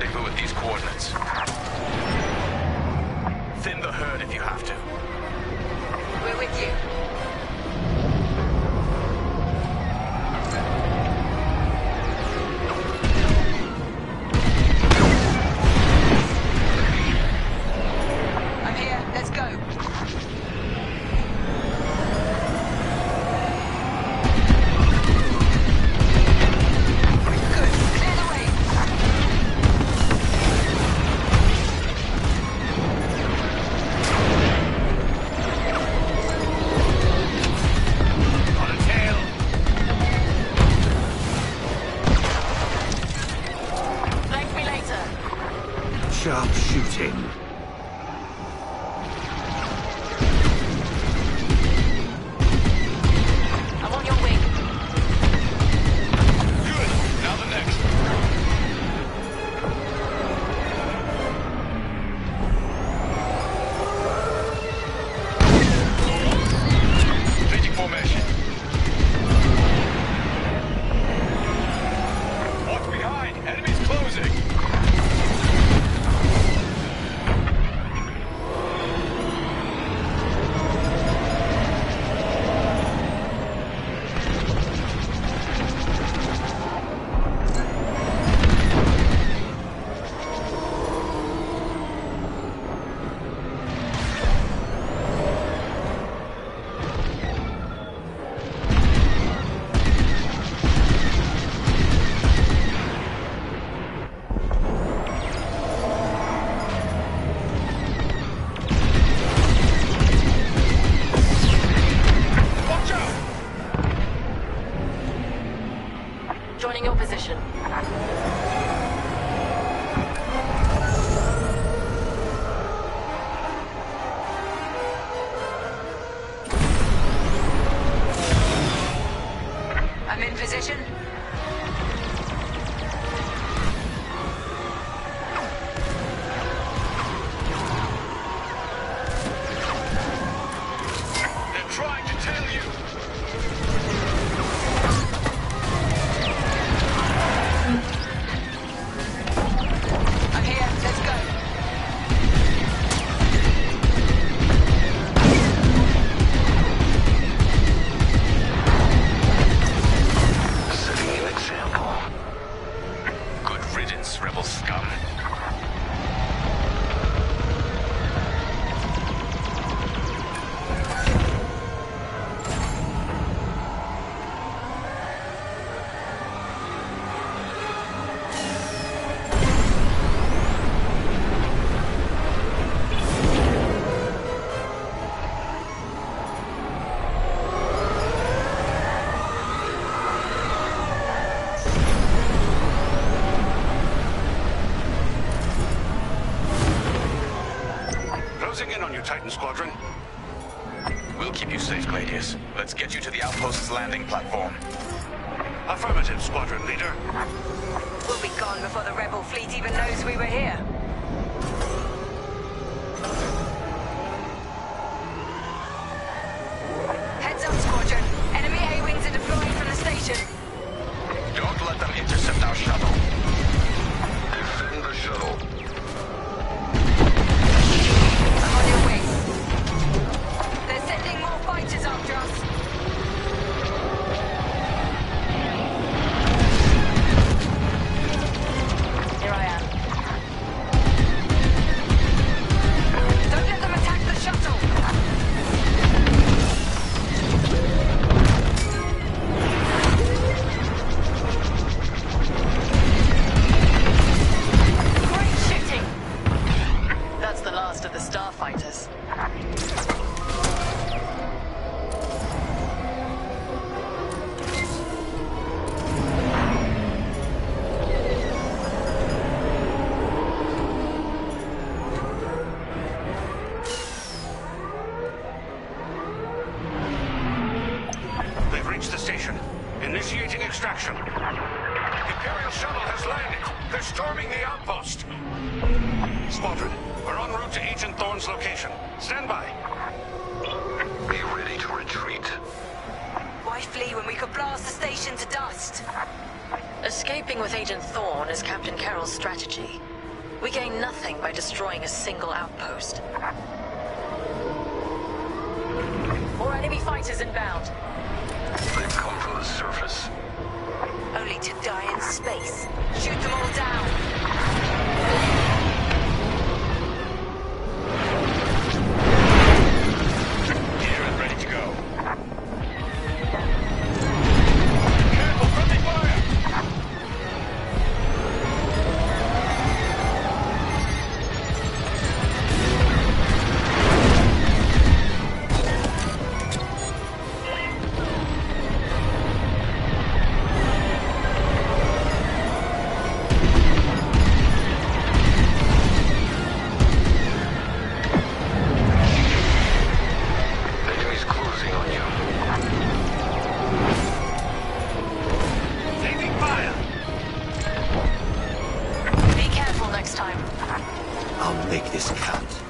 rendezvous at these coordinates. Thin the herd if you have to. We're with you. boss gun. Closing in on you, Titan Squadron. We'll keep you safe, Gladius. Let's get you to the outpost's landing platform. Affirmative, Squadron Leader. We'll be gone before the Rebel fleet even knows we were here. Escaping with Agent Thorne is Captain Kerrill's strategy. We gain nothing by destroying a single outpost. More enemy fighters inbound. They've come from the surface. Only to die in space. Shoot them all down. make this count.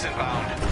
ships inbound.